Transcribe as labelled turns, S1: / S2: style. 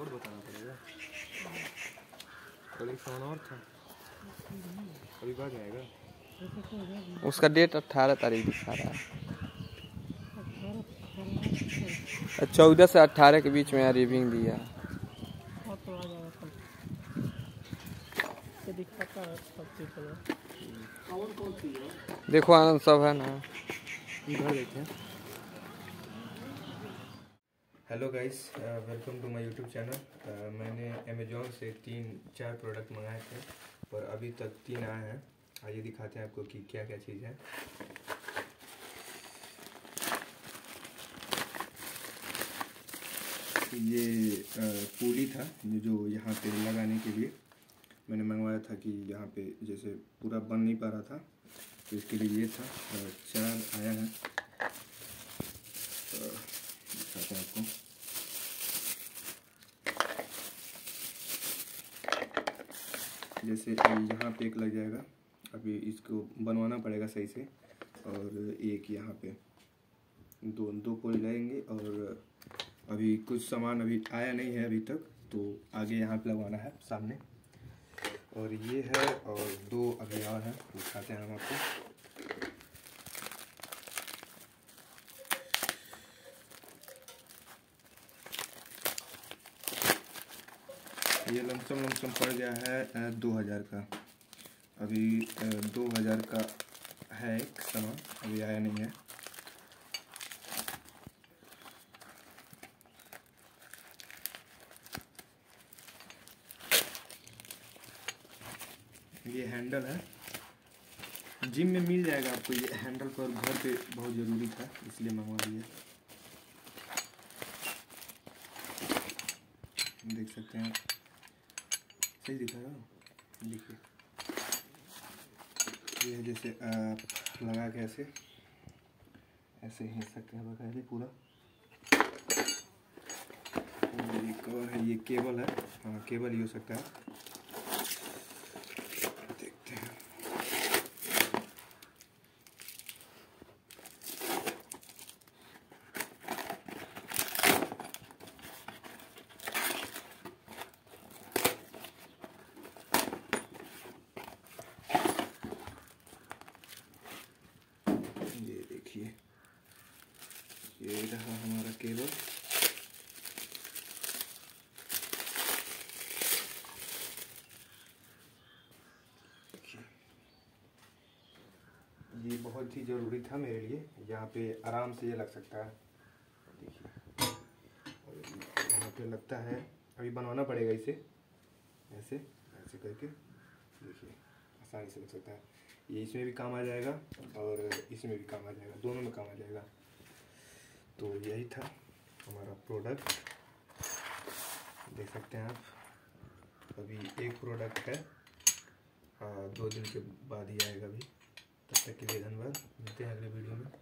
S1: और बताना पड़ेगा। कल सामान और था। अभी बाद आएगा।
S2: उसका डेट अट्ठारह तारीख दिखा रहा है। चौदह से अट्ठारह के बीच में रिविंग दिया।
S3: जाएगा
S2: देखो आनंद सब है ना।
S1: इधर देखें। Hello guys welcome to my YouTube channel मैंने अमेजोन से तीन चार प्रोडक्ट मंगाए थे और अभी तक तीन आए हैं। आइए दिखाते हैं आपको कि क्या क्या चीज़ है। ये अ, पुली था जो यहाँ पे लगाने के लिए। मैंने मंगवाया था कि यहाँ पे जैसे पूरा बन नहीं पा रहा था तो इसके लिए ये था चार आया हूँ आपको जैसे यहाँ पे एक लग जाएगा। अभी इसको बनवाना पड़ेगा सही से। और एक यहाँ पे दो दो पोल लगेंगे और अभी कुछ सामान अभी आया नहीं है अभी तक तो आगे यहाँ पे लगवाना है सामने। और ये है और दो अभी और हैं, दिखाते हैं हम आपको। ये लमसम लमसम पड़ गया है दो हज़ार का। अभी दो हज़ार का है एक सामान अभी आया नहीं है। ये हैंडल है। जिम में मिल जाएगा आपको ये हैंडल पर, घर पे बहुत ज़रूरी था, इसलिए मंगवा दिया। देख सकते हैं आप। सही दिखा रहा हूँ? देखिए। ये जैसे आप लगा के ऐसे ऐसे खींच सकते हैं बकायदे पूरा। एक और है, ये केबल है। हाँ केबल ही हो सकता है देखते हैं ये देखिए ये रहा हमारा केबल ये बहुत ही ज़रूरी था मेरे लिए। यहाँ पे आराम से ये लग सकता है। देखिए। यहाँ पे लगता है। अभी बनवाना पड़ेगा इसे। ऐसे ऐसे करके। देखिए, आसानी से लग सकता है। ये इसमें भी काम आ जाएगा और इसमें भी काम आ जाएगा। दोनों में काम आ जाएगा। तो यही था हमारा प्रोडक्ट देख सकते हैं आप अभी एक प्रोडक्ट है। आ, दो दिन के बाद ही आएगा अभी। तब तक के लिए धन्यवाद। मिलते हैं अगले वीडियो में।